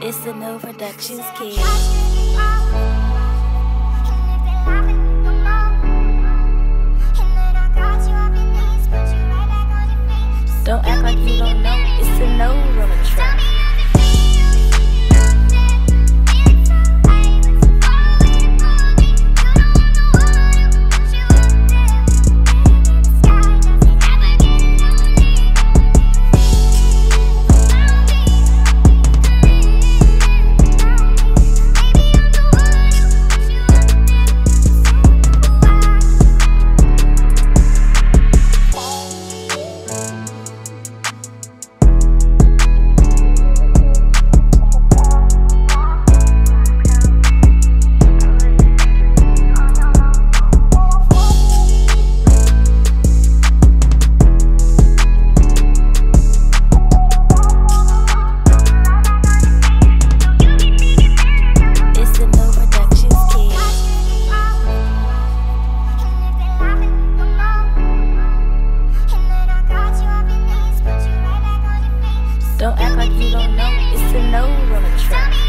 It's the No overduction kid. you don't know, it's to know on a track.